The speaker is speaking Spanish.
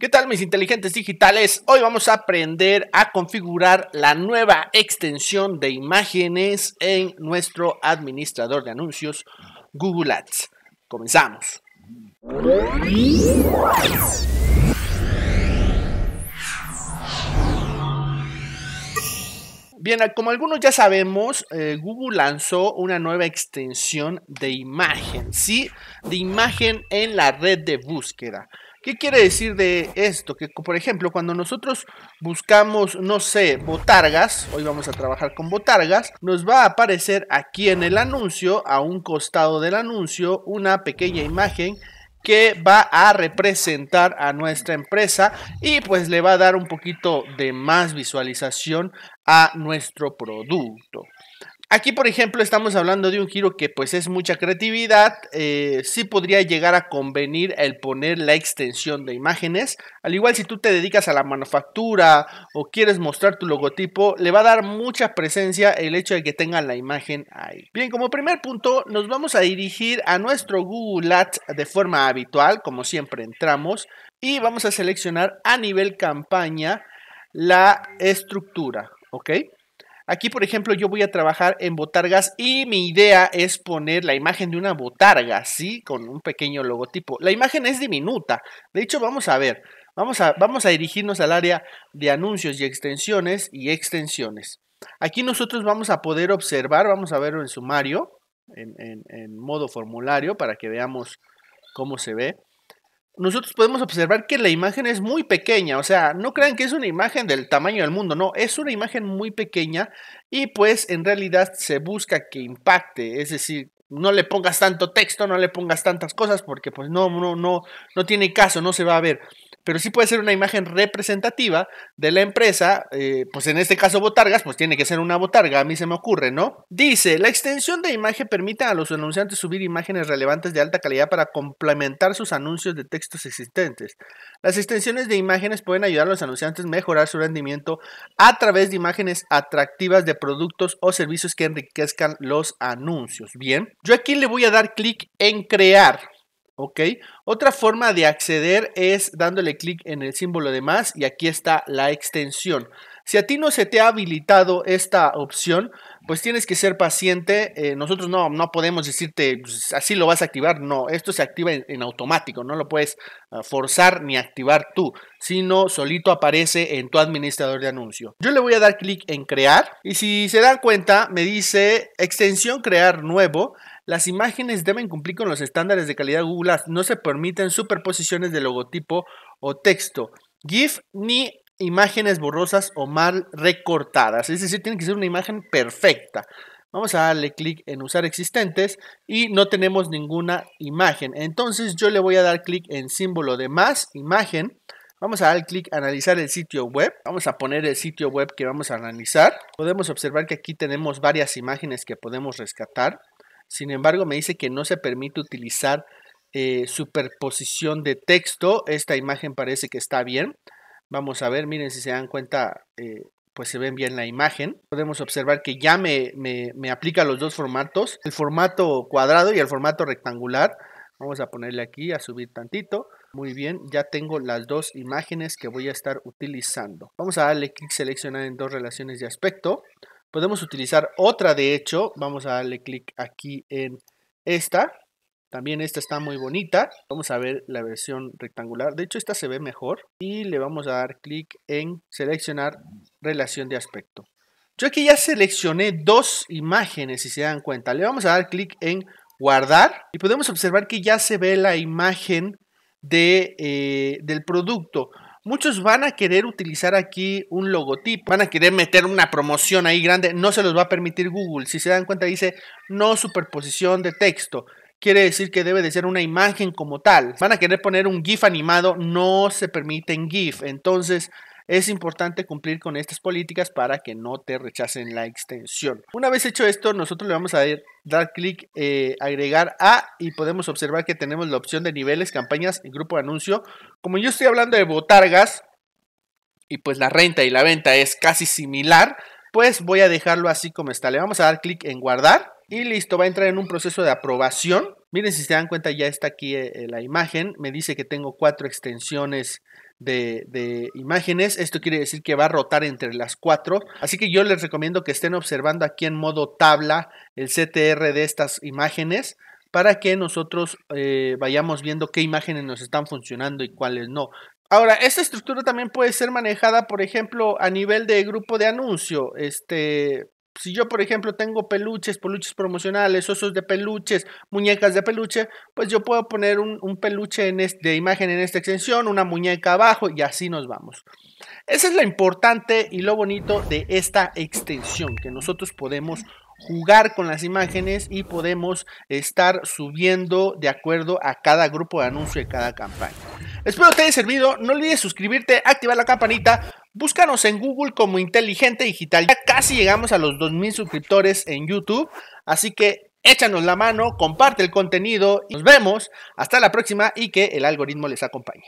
¿Qué tal mis inteligentes digitales? Hoy vamos a aprender a configurar la nueva extensión de imágenes en nuestro administrador de anuncios Google Ads. Comenzamos. Bien, como algunos ya sabemos, eh, Google lanzó una nueva extensión de imagen, ¿sí? De imagen en la red de búsqueda. ¿Qué quiere decir de esto? Que, por ejemplo, cuando nosotros buscamos, no sé, botargas, hoy vamos a trabajar con botargas, nos va a aparecer aquí en el anuncio, a un costado del anuncio, una pequeña imagen que va a representar a nuestra empresa y pues le va a dar un poquito de más visualización a nuestro producto. Aquí, por ejemplo, estamos hablando de un giro que pues es mucha creatividad. Eh, sí podría llegar a convenir el poner la extensión de imágenes. Al igual si tú te dedicas a la manufactura o quieres mostrar tu logotipo, le va a dar mucha presencia el hecho de que tenga la imagen ahí. Bien, como primer punto, nos vamos a dirigir a nuestro Google Ads de forma habitual, como siempre entramos, y vamos a seleccionar a nivel campaña la estructura, ¿ok? Aquí, por ejemplo, yo voy a trabajar en botargas y mi idea es poner la imagen de una botarga, ¿sí? Con un pequeño logotipo. La imagen es diminuta. De hecho, vamos a ver. Vamos a, vamos a dirigirnos al área de anuncios y extensiones y extensiones. Aquí nosotros vamos a poder observar, vamos a verlo en sumario, en, en modo formulario, para que veamos cómo se ve nosotros podemos observar que la imagen es muy pequeña, o sea, no crean que es una imagen del tamaño del mundo, no, es una imagen muy pequeña y pues en realidad se busca que impacte, es decir, no le pongas tanto texto, no le pongas tantas cosas porque pues no, no, no, no tiene caso, no se va a ver pero sí puede ser una imagen representativa de la empresa, eh, pues en este caso Botargas, pues tiene que ser una botarga, a mí se me ocurre, ¿no? Dice, la extensión de imagen permite a los anunciantes subir imágenes relevantes de alta calidad para complementar sus anuncios de textos existentes. Las extensiones de imágenes pueden ayudar a los anunciantes a mejorar su rendimiento a través de imágenes atractivas de productos o servicios que enriquezcan los anuncios. Bien, yo aquí le voy a dar clic en crear. ¿Ok? Otra forma de acceder es dándole clic en el símbolo de más y aquí está la extensión. Si a ti no se te ha habilitado esta opción, pues tienes que ser paciente. Eh, nosotros no, no podemos decirte pues, así lo vas a activar. No, esto se activa en, automático. No lo puedes ah, forzar ni activar tú, sino solito aparece en tu administrador de anuncio. Yo le voy a dar clic en crear y si se dan cuenta me dice extensión crear nuevo las imágenes deben cumplir con los estándares de calidad Google Ads. No se permiten superposiciones de logotipo o texto, GIF ni imágenes borrosas o mal recortadas. Es decir, tiene que ser una imagen perfecta. Vamos a darle clic en usar existentes y no tenemos ninguna imagen. Entonces yo le voy a dar clic en símbolo de más imagen. Vamos a dar clic analizar el sitio web. Vamos a poner el sitio web que vamos a analizar. Podemos observar que aquí tenemos varias imágenes que podemos rescatar. Sin embargo, me dice que no se permite utilizar eh, superposición de texto. Esta imagen parece que está bien. Vamos a ver, miren si se dan cuenta, eh, pues se ven bien la imagen. Podemos observar que ya me, me, aplica los dos formatos, el formato cuadrado y el formato rectangular. Vamos a ponerle aquí, a subir tantito. Muy bien, ya tengo las dos imágenes que voy a estar utilizando. Vamos a darle clic seleccionar en dos relaciones de aspecto. Podemos utilizar otra, de hecho, vamos a darle clic aquí en esta. También esta está muy bonita. Vamos a ver la versión rectangular. De hecho, esta se ve mejor. Y le vamos a dar clic en seleccionar relación de aspecto. Yo aquí ya seleccioné dos imágenes, si se dan cuenta. Le vamos a dar clic en guardar y podemos observar que ya se ve la imagen de, eh, del producto. Muchos van a querer utilizar aquí un logotipo, van a querer meter una promoción ahí grande, no se los va a permitir Google. Si se dan cuenta dice no superposición de texto. Quiere decir que debe de ser una imagen como tal. Van a querer poner un GIF animado, no se permiten GIF. Entonces, es importante cumplir con estas políticas para que no te rechacen la extensión. Una vez hecho esto, nosotros le vamos a dar clic eh, agregar a y podemos observar que tenemos la opción de niveles, campañas y grupo de anuncio. Como yo estoy hablando de botargas y pues la renta y la venta es casi similar, pues voy a dejarlo así como está. Le vamos a dar clic en guardar y listo, va a entrar en un proceso de aprobación. Miren si se dan cuenta ya está aquí eh, la imagen. Me dice que tengo cuatro extensiones de, imágenes. Esto quiere decir que va a rotar entre las cuatro. Así que yo les recomiendo que estén observando aquí en modo tabla el CTR de estas imágenes para que nosotros eh, vayamos viendo qué imágenes nos están funcionando y cuáles no. Ahora, esta estructura también puede ser manejada, por ejemplo, a nivel de grupo de anuncio. Este, si yo, por ejemplo, tengo peluches, peluches promocionales, osos de peluches, muñecas de peluche, pues yo puedo poner un, peluche en de imagen en esta extensión, una muñeca abajo y así nos vamos. Esa es lo importante y lo bonito de esta extensión, que nosotros podemos jugar con las imágenes y podemos estar subiendo de acuerdo a cada grupo de anuncio de cada campaña. Espero te haya servido, no olvides suscribirte, activar la campanita, búscanos en Google como Inteligente Digital. Ya casi llegamos a los 2.000 suscriptores en YouTube, así que échanos la mano, comparte el contenido y nos vemos. Hasta la próxima y que el algoritmo les acompañe.